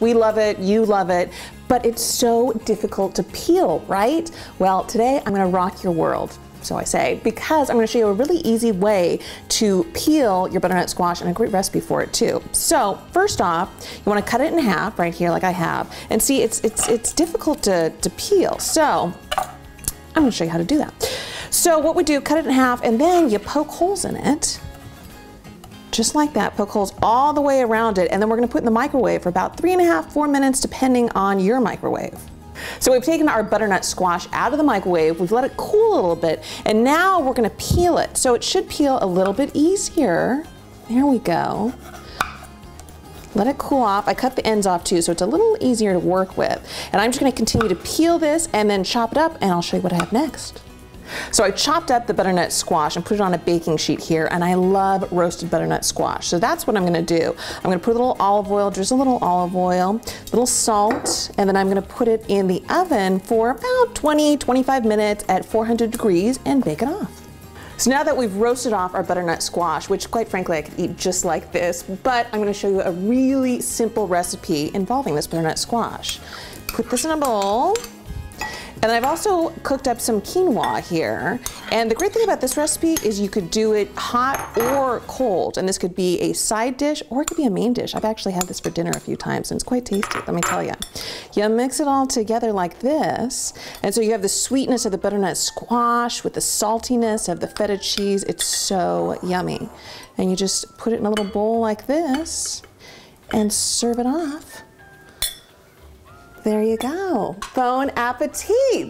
We love it, you love it, but it's so difficult to peel, right? Well, today I'm gonna rock your world, so I say, because I'm gonna show you a really easy way to peel your butternut squash and a great recipe for it too. So first off, you wanna cut it in half right here like I have, and see it's, it's, it's difficult to, to peel. So I'm gonna show you how to do that. So what we do, cut it in half, and then you poke holes in it just like that, poke holes all the way around it, and then we're gonna put in the microwave for about three and a half, four minutes, depending on your microwave. So we've taken our butternut squash out of the microwave, we've let it cool a little bit, and now we're gonna peel it. So it should peel a little bit easier. There we go. Let it cool off. I cut the ends off too, so it's a little easier to work with. And I'm just gonna continue to peel this and then chop it up, and I'll show you what I have next. So I chopped up the butternut squash and put it on a baking sheet here, and I love roasted butternut squash. So that's what I'm gonna do. I'm gonna put a little olive oil, drizzle a little olive oil, a little salt, and then I'm gonna put it in the oven for about 20, 25 minutes at 400 degrees and bake it off. So now that we've roasted off our butternut squash, which quite frankly I could eat just like this, but I'm gonna show you a really simple recipe involving this butternut squash. Put this in a bowl. And I've also cooked up some quinoa here. And the great thing about this recipe is you could do it hot or cold. And this could be a side dish or it could be a main dish. I've actually had this for dinner a few times and it's quite tasty, let me tell you. You mix it all together like this. And so you have the sweetness of the butternut squash with the saltiness of the feta cheese. It's so yummy. And you just put it in a little bowl like this and serve it off. There you go. Bon appetit.